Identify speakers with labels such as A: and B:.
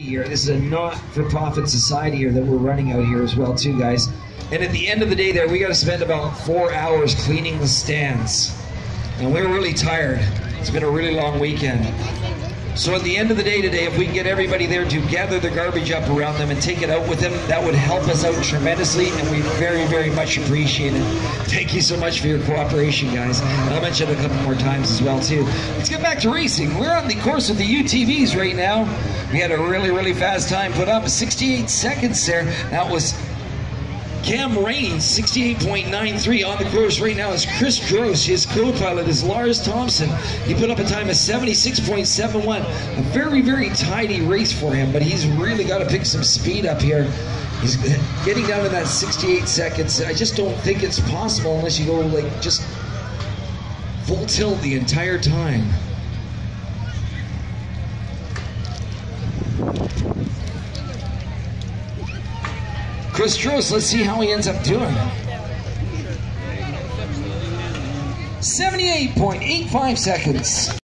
A: here. This is a not-for-profit society here that we're running out here as well, too, guys. And at the end of the day, there we got to spend about four hours cleaning the stands, and we're really tired. It's been a really long weekend. So at the end of the day today, if we can get everybody there to gather the garbage up around them and take it out with them, that would help us out tremendously, and we very, very much appreciate it. Thank you so much for your cooperation, guys. And I'll mention it a couple more times as well, too. Let's get back to racing. We're on the course with the UTVs right now. We had a really, really fast time put up, 68 seconds there. That was Cam Rains, 68.93 on the course right now is Chris Gross. His co-pilot is Lars Thompson. He put up a time of 76.71. A very, very tidy race for him, but he's really got to pick some speed up here. He's getting down to that 68 seconds. I just don't think it's possible unless you go like just full tilt the entire time. Chris Stross, let's see how he ends up doing. 78.85 seconds.